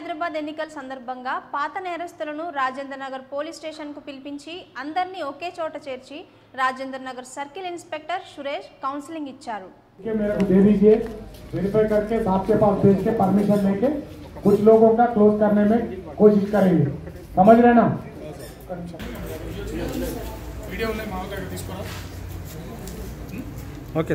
హైదరాబాద్ ఎన్నికల సందర్భంగా పాత నేరస్తులను రాజేంద్ర నగర్ పోలీస్ స్టేషన్కు పిలిపించి అందరినీ ఒకే చోట చేర్చి Rajendra Nagar circle inspector Suresh counselling ఇచ్చారు के मेरे को दे दीजिए वेरीफाई करके साहब के पास भेज के परमिशन लेके कुछ लोगों का क्लोज करने में कोशिश करेंगे समझ रहे ना ఓకే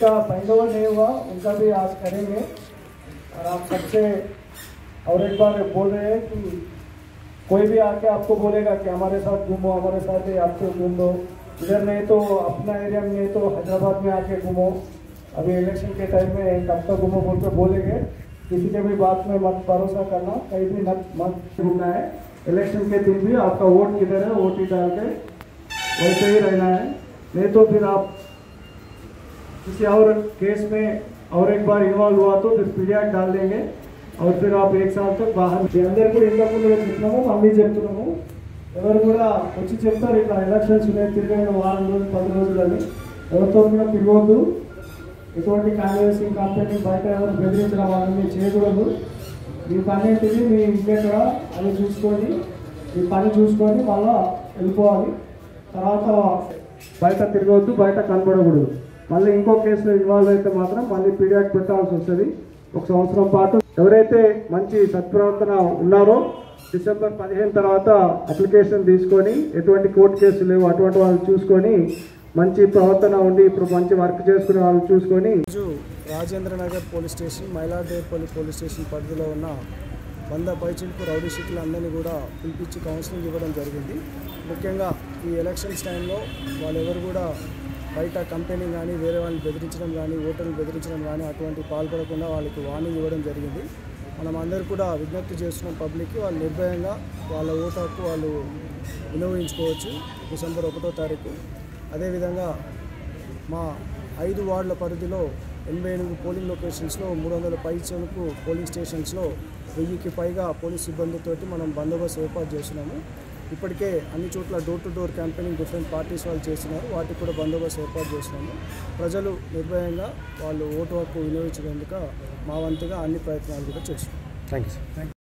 का पैंडोल नहीं हुआ, उनका भी आज करेंगे। और आप सबसे और एक बार बोल रहे हैं कि कोई भी आके आपको बोलेगा कि हमारे साथ घूमो, हमारे साथ ही आपको घूम दो। इधर नहीं तो अपना एरिया में नहीं तो हैदराबाद में आके घूमो। अभी इलेक्शन के टाइम में कब तक घूमो बोल के बोलेंगे। किसी के भी बात में मत भरोसा करना, कहीं भी मत मत घूमना है। इलेक्शन के दिन भी आपका वोट किधर है वोट ही डाल के वैसे ही रहना है नहीं तो फिर आप किसी और केस में और एक बार इन्वॉल्व हुआ तो फिर पीडियाक डाल देंगे और फिर आप एक साल तक बाहर మీ అందరు కూడా ఇంతకు ముందు చెప్పినాము మళ్ళీ చెప్తున్నాము ఎవరు కూడా వచ్చి చెప్తారు ఇట్లా ఎలక్షన్స్ ఉన్నాయి తిరిగిన వారం రోజులు పది రోజులు అని ఎవరితో కూడా తిరగవద్దు ఎటువంటి కాంగ్రెస్ కంపెనీ బయట ఎవరు బెదిరించిన వాళ్ళని చేయకూడదు మీ పని ఏంటిది? మీ ఇంటి ఎక్కడ? అది చూసుకొని మీ పని చూసుకొని మళ్ళా వెళ్ళిపోవాలి. తర్వాత బయట తిరగవద్దు బయట కనబడకూడదు మళ్ళీ ఇంకో కేసులో ఇన్వాల్వ్ అయితే మాత్రం మళ్ళీ పీడియాక్ పెట్టాల్సి వస్తుంది. ఒక సంవత్సరం పాటు ఎవరైతే మంచి సత్ప్రవర్తన ఉన్నారో డిసెంబర్ పదిహేను తర్వాత అప్లికేషన్ తీసుకొని ఎటువంటి కోర్టు కేసులు లేవు అటువంటి వాళ్ళు చూసుకొని మంచి ప్రవర్తన ఉండి ఇప్పుడు మంచి వర్క్ చేసుకునే వాళ్ళు చూసుకొని Rajendra Nagar police station Mailardevpally police station పరిధిలో ఉన్న వంద పైచిలకు రౌడీ షీట్లు అందరినీ కూడా పిలిపించి కౌన్సిలింగ్ ఇవ్వడం జరిగింది. ముఖ్యంగా ఈ ఎలక్షన్స్ టైంలో వాళ్ళెవరు కూడా బయట కంపెనీ కానీ వేరే వాళ్ళని బెదిరించడం కానీ ఓటర్లు బెదిరించడం కానీ అటువంటి పాల్పడకుండా వాళ్ళకి వార్నింగ్ ఇవ్వడం జరిగింది. మనం అందరూ కూడా విజ్ఞప్తి చేస్తున్నాం పబ్లిక్కి వాళ్ళు నిర్భయంగా వాళ్ళ ఓటు హక్కు వాళ్ళు వినియోగించుకోవచ్చు డిసెంబర్ ఒకటో తారీఖు. అదేవిధంగా మా ఐదు వార్డుల పరిధిలో ఎనభై ఎనిమిది పోలింగ్ లొకేషన్స్లో మూడు వందల పై చెనుకు పోలింగ్ స్టేషన్స్లో వెయ్యికి పైగా పోలీస్ సిబ్బందితోటి మనం బందోబస్తు ఏర్పాటు చేస్తున్నాము ఇప్పటికే అన్ని చోట్ల door to door campaigning different parties వాళ్ళు చేస్తున్నారు వాటికి కూడా బందోబస్తు ఏర్పాటు చేస్తున్నాము ప్రజలు నిర్భయంగా వాళ్ళు ఓటు హక్కు వినియోగించేందుకు మా వంతుగా అన్ని ప్రయత్నాలు కూడా చేస్తున్నాం థ్యాంక్ యూ సార్